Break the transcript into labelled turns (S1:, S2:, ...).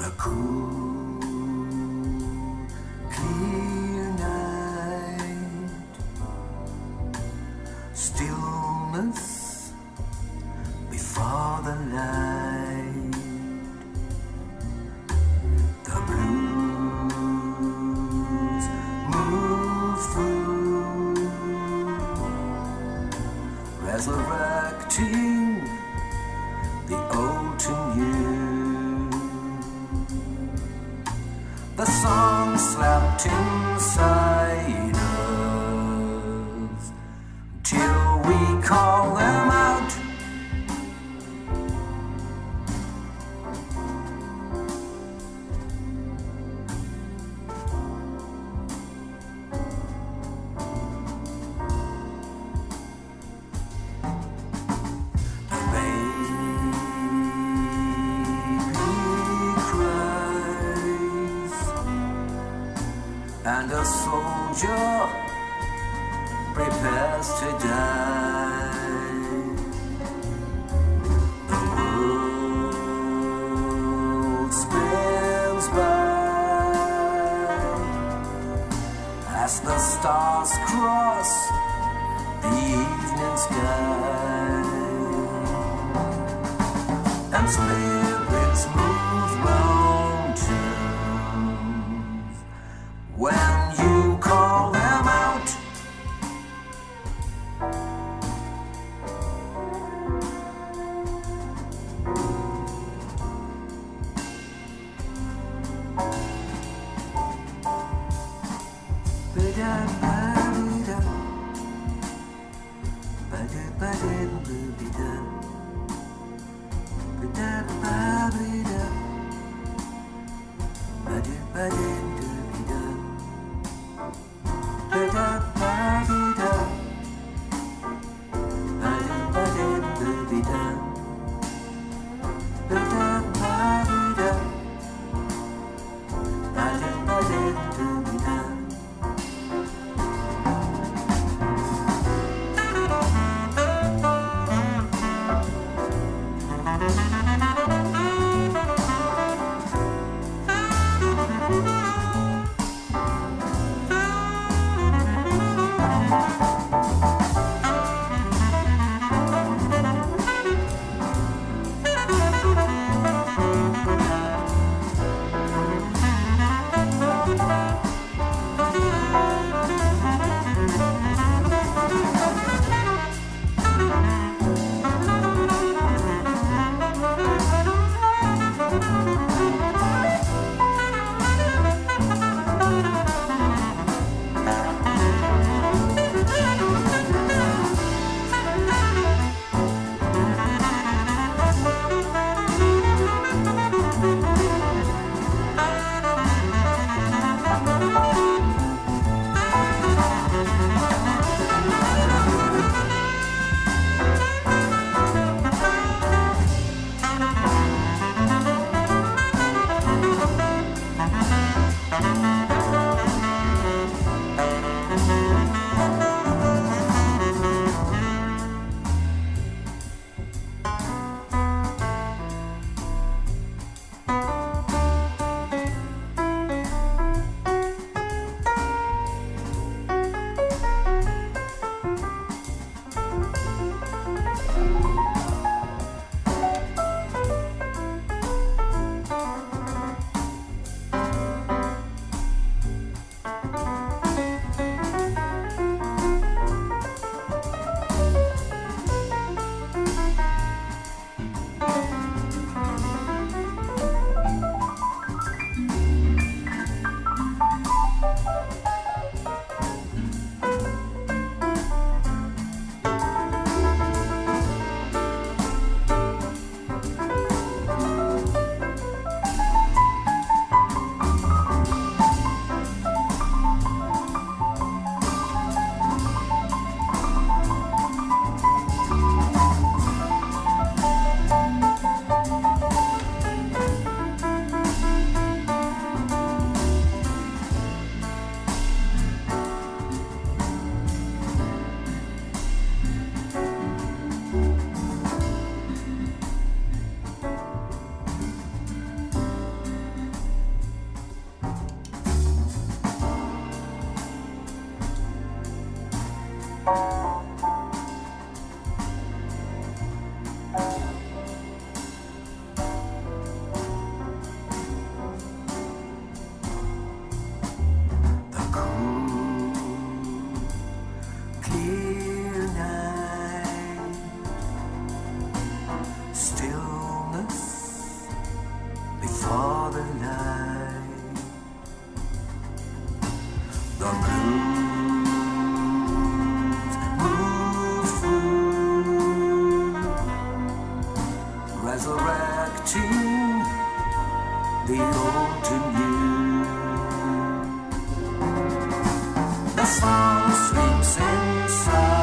S1: The cool, clear night, stillness before the light, the blues move through, resurrecting. to move mountains when you call them out. Ba-da-ba-da-da Ba-da-ba-da-da-da that vibrate up. Ba-da-ba-da-da. Música The song sleeps inside.